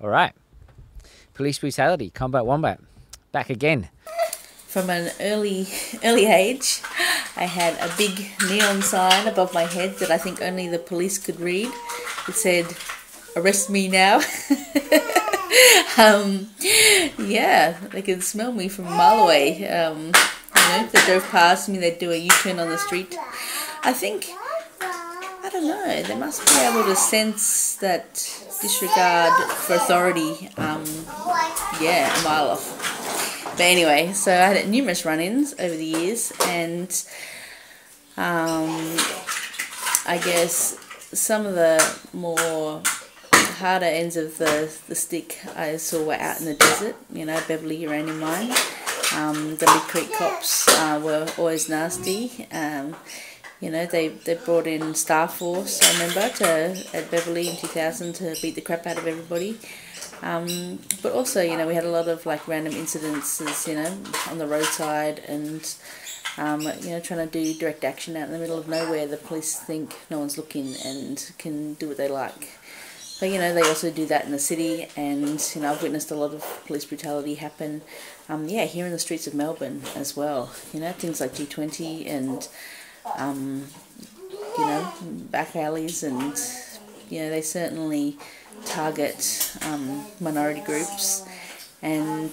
All right. Police brutality, combat wombat, back again. From an early early age, I had a big neon sign above my head that I think only the police could read. It said, "Arrest me now." um, yeah, they could smell me from a mile away. Um, you know, they drove past me, they'd do a U-turn on the street. I think I don't know. They must be able to sense that disregard for authority. Um, yeah, a mile off. But anyway, so I had numerous run-ins over the years, and um, I guess some of the more harder ends of the, the stick I saw were out in the desert, you know, Beverley Uranium Mine. Um, the Mid Creek cops uh, were always nasty. Um, you know, they, they brought in Star Force, I remember, to, at Beverley in 2000 to beat the crap out of everybody. Um, but also, you know, we had a lot of like random incidences, you know, on the roadside and, um, you know, trying to do direct action out in the middle of nowhere. The police think no one's looking and can do what they like. But, you know, they also do that in the city and, you know, I've witnessed a lot of police brutality happen, um, yeah, here in the streets of Melbourne as well. You know, things like G20 and, um, you know, back alleys and, you know, they certainly target um, minority groups. And,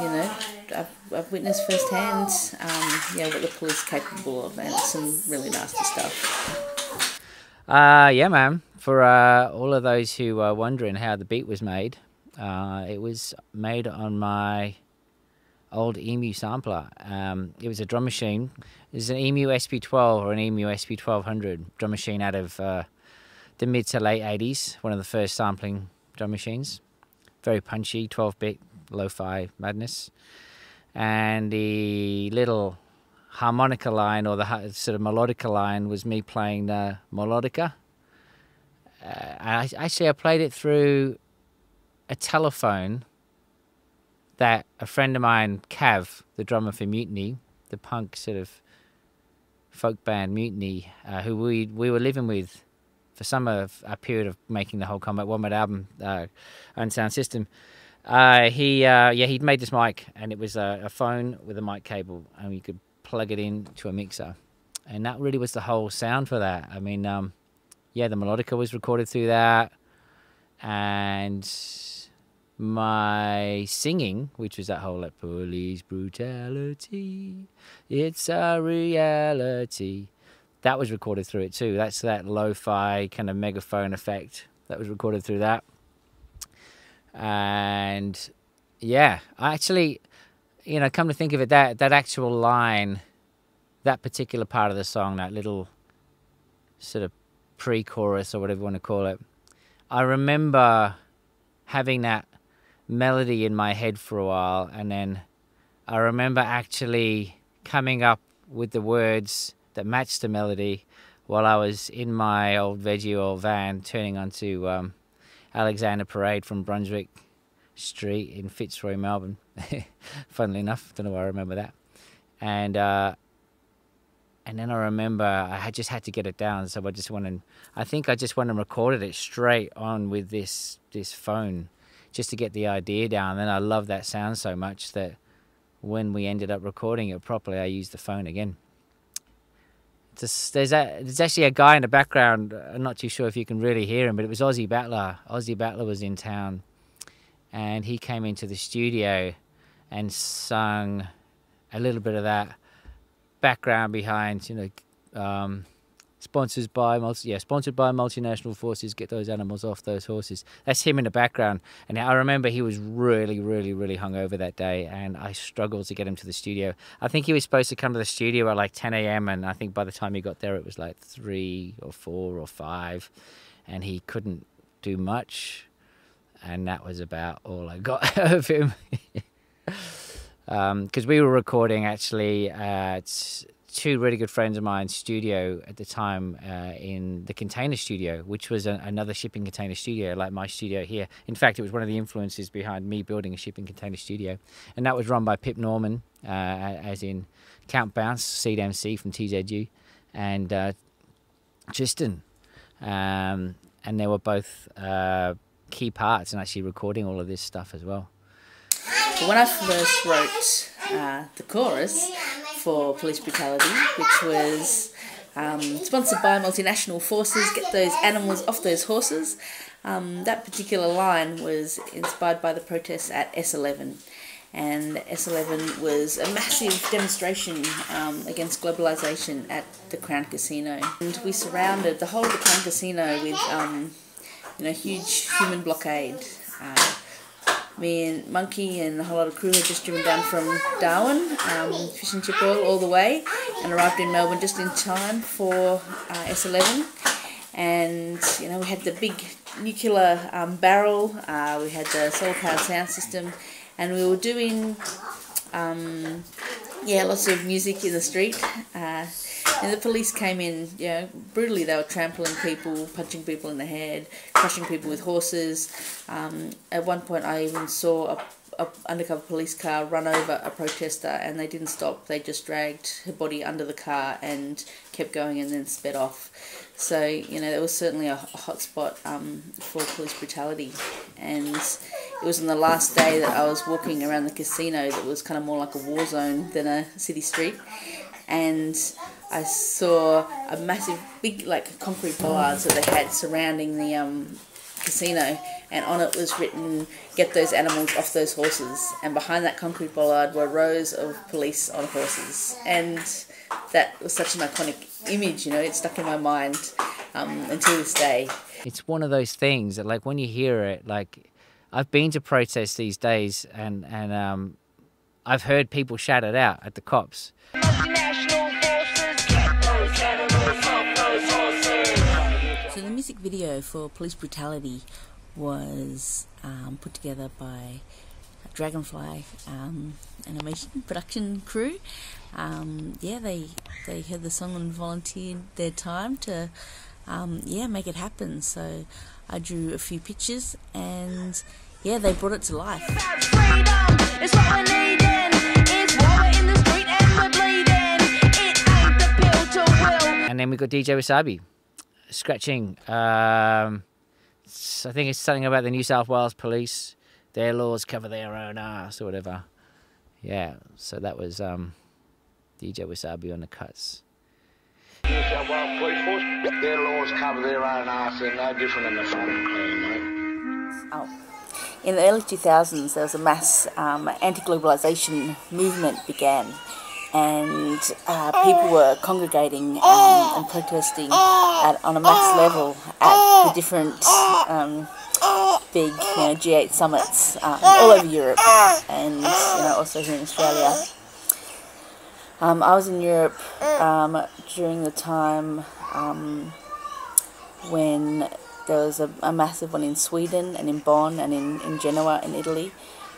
you know, I've, I've witnessed firsthand, um, yeah, what the police are capable of and some really nasty stuff. Uh, yeah, man. For uh, all of those who are wondering how the beat was made, uh, it was made on my old EMU sampler. Um, it was a drum machine. Was an EMU SP12 or an EMU SP1200 drum machine out of uh, the mid to late 80s, one of the first sampling drum machines. Very punchy, 12 bit lo fi madness. And the little harmonica line or the sort of melodica line was me playing the melodica. Uh, I, actually, I played it through a telephone that a friend of mine, Cav, the drummer for Mutiny, the punk sort of folk band Mutiny, uh, who we we were living with for some of a period of making the whole Combat Wombat album uh, sound system. Uh, he uh, yeah he'd made this mic and it was a, a, phone with a mic cable and you could plug it in to a mixer and that really was the whole sound for that. I mean um, yeah the melodica was recorded through that and my singing, which was that whole like police brutality, it's a reality. That was recorded through it too. That's that lo-fi kind of megaphone effect that was recorded through that. And yeah, I actually, you know, come to think of it, that that actual line, that particular part of the song, that little sort of pre-chorus or whatever you want to call it, I remember having that melody in my head for a while, and then I remember actually coming up with the words that matched the melody while I was in my old veggie oil van turning onto um, Alexander Parade from Brunswick Street in Fitzroy, Melbourne. Funnily enough, don't know why I remember that. And uh, and then I remember I had just had to get it down, so I just went and I think I just went and recorded it straight on with this this phone just to get the idea down. And I love that sound so much that when we ended up recording it properly, I used the phone again. There's a, there's actually a guy in the background. I'm not too sure if you can really hear him, but it was Ozi Batla. Ozi Batla was in town, and he came into the studio and sung a little bit of that background behind, you know, um, Sponsored by yeah, sponsored by multinational forces. Get those animals off those horses. That's him in the background. And I remember he was really, really, really hungover that day, and I struggled to get him to the studio. I think he was supposed to come to the studio at like 10 a.m., and I think by the time he got there, it was like three or four or five, and he couldn't do much. And that was about all I got of him. Because um, we were recording actually at two really good friends of mine studio at the time uh, in the container studio which was a, another shipping container studio like my studio here. In fact it was one of the influences behind me building a shipping container studio. And that was run by pip norman uh, as in Countbounce seed mc from TZU, and uh, tristan um, and they were both uh, key parts in actually recording all of this stuff as well. When I first wrote uh, the chorus for Police Brutality, which was um, sponsored by multinational forces, get those animals off those horses, um, that particular line was inspired by the protests at S11 and S11 was a massive demonstration um, against globalization at the Crown Casino. And we surrounded the whole of the Crown Casino with, um, you know, huge human blockade. Uh, me and Monkey and a whole lot of crew had just driven down from Darwin, um, fish chip oil all the way, and arrived in Melbourne just in time for uh, S11. And you know we had the big nuclear um, barrel, uh, we had the solar powered sound system, and we were doing um, yeah lots of music in the street. Uh, and the police came in, you know, brutally. They were trampling people, punching people in the head, crushing people with horses. Um, at one point, I even saw a, a undercover police car run over a protester, and they didn't stop. They just dragged her body under the car and kept going, and then sped off. So you know, it was certainly a hot spot um, for police brutality, and it was on the last day that I was walking around the casino that was kind of more like a war zone than a city street, and I saw a massive, big, like concrete bollards that they had surrounding the um, casino, and on it was written, "Get those animals off those horses." And behind that concrete bollard were rows of police on horses, and that was such an iconic image. You know, it stuck in my mind um, until this day. It's one of those things that, like, when you hear it, like, I've been to protests these days, and and um, I've heard people shout it out at the cops. So the music video for Police Brutality was um, put together by Dragonfly um, animation production crew. Um, yeah, they they heard the song and volunteered their time to um, yeah make it happen. So I drew a few pictures and yeah they brought it to life. And then we got DJ Wasabi scratching. Um, I think it's something about the New South Wales police. Their laws cover their own ass or whatever. Yeah, so that was um, DJ Wasabi on the cuts. New South Wales Police Force, their laws cover their own ass. They're no different than the fucking Klan, mate. Oh. In the early 2000s, there was a mass um, anti-globalization movement began, and uh, people were congregating um, and protesting at, on a mass level at the different um, big you know, G8 summits um, all over Europe and you know also here in Australia. Um, I was in Europe um, during the time when there was a, a, massive one in Sweden and in Bonn and in, in Genoa in Italy.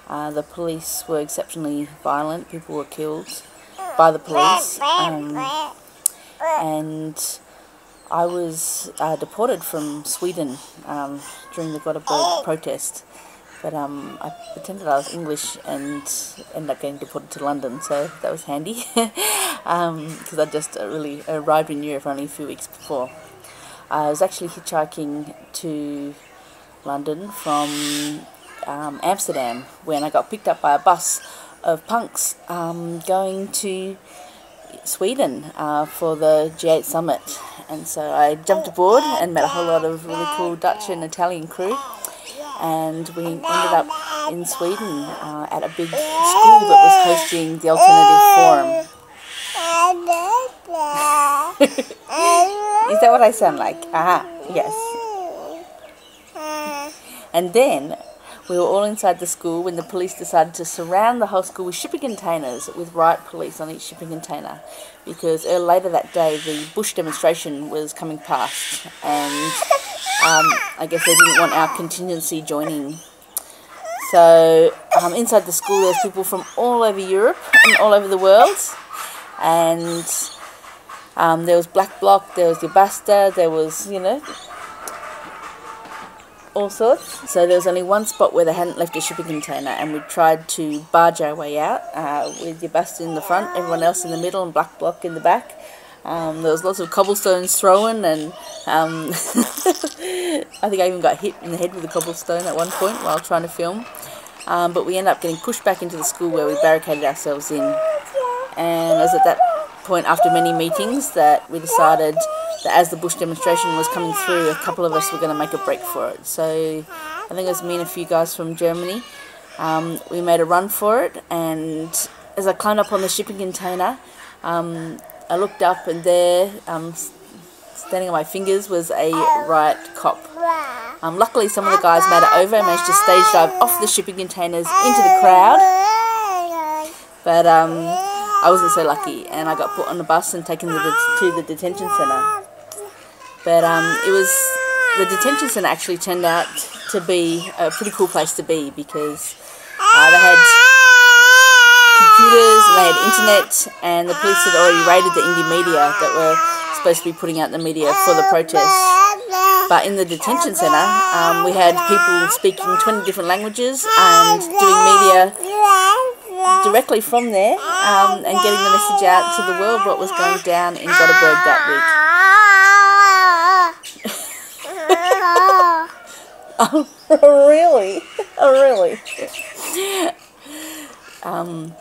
Uh, the police were exceptionally violent. People were killed by the police. Um, and I was uh, deported from Sweden um, during the Gothenburg protest. But um, I pretended I was English and ended up getting deported to London, so that was handy because um, I just uh, really arrived in Europe only a few weeks before. I was actually hitchhiking to London from um, Amsterdam when I got picked up by a bus of punks um, going to Sweden uh, for the G8 summit. And so I jumped aboard and met a whole lot of really cool Dutch and Italian crew. And we ended up in Sweden uh, at a big school that was hosting the Alternative Forum. Is that what I sound like? Ah, yes. And then we were all inside the school when the police decided to surround the whole school with shipping containers with riot police on each shipping container because later that day the Bush demonstration was coming past and um, I guess they didn't want our contingency joining. So um, inside the school there's people from all over Europe and all over the world and um, there was Black Bloc, there was Basta, there was, you know, all sorts. So there was only one spot where they hadn't left a shipping container, and we tried to barge our way out uh, with Basta in the front, everyone else in the middle, and Black Bloc in the back. Um, there was lots of cobblestones thrown, and um, I think I even got hit in the head with a cobblestone at one point while trying to film. Um, but we ended up getting pushed back into the school where we barricaded ourselves in. And was at that point, after many meetings, that we decided that as the Bush demonstration was coming through, a couple of us were going to make a break for it. So I think it was me and a few guys from Germany. Um, we made a run for it, and as I climbed up on the shipping container, um, I looked up, and there, um, standing on my fingers, was a riot cop. Um, luckily, some of the guys made it over and managed to stage dive off the shipping containers into the crowd. But um, I wasn't so lucky, and I got put on a bus and taken to the, to the detention centre. But um, it was the detention centre actually turned out to be a pretty cool place to be because uh, they had computers and they had internet, and the police had already raided the indie media that were supposed to be putting out the media for the protest. But in the detention centre, um, we had people speaking 20 different languages and doing media directly from there um, and getting the message out to the world what was going down in Gothenburg that week. oh, really? Oh, really? Um,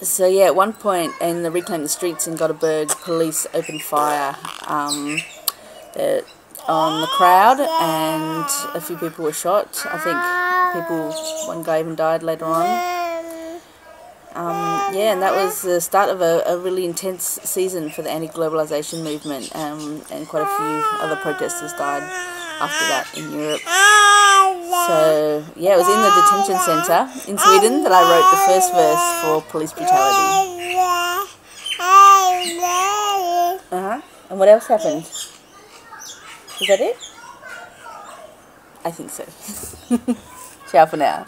so yeah, at one point in the Reclaim the Streets in Gothenburg, police opened fire um, on the crowd and a few people were shot. I think people, one guy even died later on. Um, yeah, and that was the start of a, a really intense season for the anti-globalization movement, um, and quite a few other protesters died after that in Europe. So yeah, it was in the detention centre in Sweden that I wrote the first verse for police brutality. Uh huh. And what else happened? Is that it? I think so. Ciao for now.